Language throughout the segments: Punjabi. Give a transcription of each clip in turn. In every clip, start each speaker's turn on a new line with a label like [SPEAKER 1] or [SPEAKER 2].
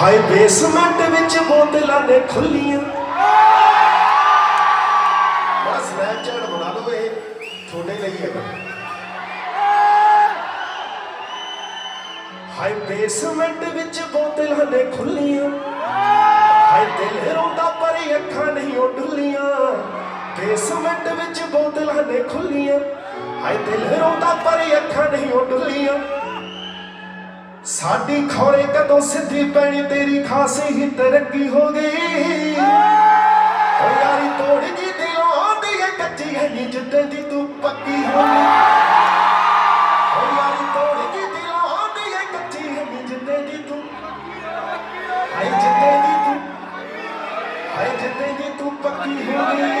[SPEAKER 1] ਹਾਏ ਬੇਸਮੈਂਟ ਵਿੱਚ ਬੋਤਲਾਂ ਨੇ ਖੁੱਲੀਆਂ। ਬਸ ਸਨੈਪਚੈਟ ਬਣਾ ਲਓ ਇਹ, ਤੁਹਾਡੇ ਲਈ ਹੈ ਹਾਏ ਬੇਸਮੈਂਟ ਵਿੱਚ ਬੋਤਲਾਂ ਨੇ ਖੁੱਲੀਆਂ। ਹਾਏ ਦਿਲ ਰੋਂਦਾ ਪਰ ਅੱਖਾਂ ਨਹੀਂ ਉਹ ਡੁੱਲੀਆਂ। ਬੇਸਮੈਂਟ ਵਿੱਚ ਬੋਤਲਾਂ ਨੇ ਖੁੱਲੀਆਂ। ਹਾਏ ਦਿਲ ਰੋਂਦਾ ਪਰ ਅੱਖਾਂ ਨਹੀਂ ਉਹ ਡੁੱਲੀਆਂ। ਸਾਡੀ ਖੌਰੇ ਕਦੋਂ ਸਿੱਧੀ ਪੈਣੀ, ਤੇਰੀ ਖਾਸੀ ਹੀ ਤਰੱਕੀ ਹੋ ਗਈ। ਓ ਯਾਰੀ ਤੋੜ ਗਈ ਦਿਲੋਂ ਦੀ ਇਹ ਕੱਚੀ ਹੈ ਨੀ ਜਿੱਦਾਂ ਦੀ ਤੂੰ ਪੱਕੀ ਹੋ ਗਈ। ਓ ਯਾਰੀ ਤੋੜ ਗਈ ਦਿਲੋਂ ਦੀ ਇਹ ਕੱਚੀ ਹੈ ਨੀ ਜਿੱਦਾਂ ਦੀ ਤੂੰ ਹਾਏ ਜਿੱਦਾਂ ਦੀ ਤੂੰ ਹਾਏ ਜਿੱਦਾਂ ਦੀ ਤੂੰ ਪੱਕੀ ਹੋ ਗਈ।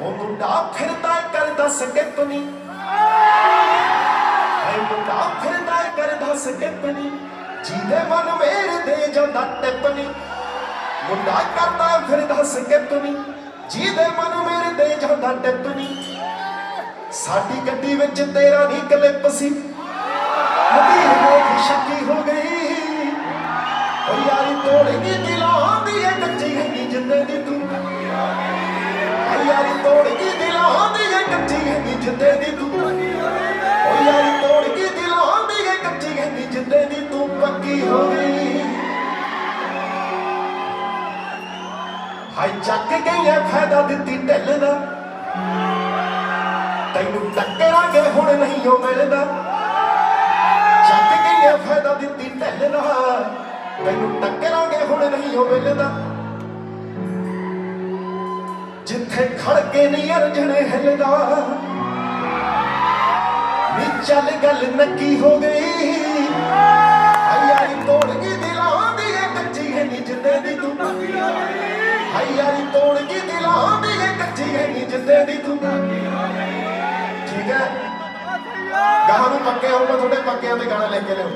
[SPEAKER 1] ਹੋ ਮੁੰਡਾ ਫਿਰਦਾ ਕਰਦਾ ਸਕੇਪਨੀ ਹਾਏ ਨਹੀਂ ਕਰਦਾ ਸਕੇਪਨੀ ਜਿਹਦੇ ਮਨ ਮੇਰੇ ਦੇ ਜਾਂਦਾ ਟਿੱਪਣੀ। ਮੁੰਡਾ ਕਰਦਾ ਫਿਰਦਾ ਸਕੇਪਨੀ ਜਿਹਦੇ ਮਨ ਮੇਰੇ ਦੇ ਜਾਂਦਾ ਟਿੱਪਣੀ। ਸਾਡੀ ਗੱਡੀ ਵਿੱਚ ਤੇਰਾ ਨਹੀਂ ਕਲਿੱਪ ਸੀ। ਨਦੀ ਮੇਰੀ ਸ਼ੱਕੀ ਹੋ ਗਈ। ਓ ਯਾਰੀ ਤੋੜ ਗਈ ਦਿਲਾਂ ਦੀ ਇਹ ਕੱਚੀ ਹੈ ਨੀ ਜਿੰਦੇ ਦੀ ਤੂੰ। ਓ ਯਾਰੀ ਤੋੜ ਗਈ ਦਿਲਾਂ ਦੀ ਇਹ ਕੱਚੀ ਹੈ ਨੀ ਹਾਈ ਚੱਕ ਗਈ ਐ ਫਾਇਦਾ ਦਿੱਤੀ ਢਿੱਲ ਦਾ। ਤੈਨੂੰ ਟੱਕਰਾਂਗੇ ਹੁਣ ਨਹੀਂ ਉਹ ਮਿਲਦਾ। ਚੱਕ ਗਈ ਫਾਇਦਾ ਦਿੱਤੀ ਢਿੱਲ ਦਾ। ਤੈਨੂੰ ਟੱਕਰਾਂਗੇ ਹੁਣ ਨਹੀਂ ਉਹ ਮਿਲਦਾ। ਜਿੱਥੇ ਖੜ ਕੇ ਨਹੀਂ ਅਰਜਣੇ ਹਿੱਲਦਾ। ਨੀ ਚੱਲ ਗੱਲ ਨੱਕੀ ਹੋ ਹਾਈ ਯਾਰੀ ਤੋੜ ਗਈ ਦਿਲਾਂ ਦੀ ਇਹ ਕੱਚੀ ਹੈ ਨੀ ਜਿੱਦੇ ਦੀ ਤੂੰ ਠੀਕ ਹੈ? ਗਾਹਾਂ ਨੂੰ ਪੱਕੇ ਹੋ ਮੈਂ ਤੁਹਾਡੇ ਪੱਕਿਆਂ ਦੇ ਗਾਣਾ ਲੈ ਕੇ ਲਿਆਉਂ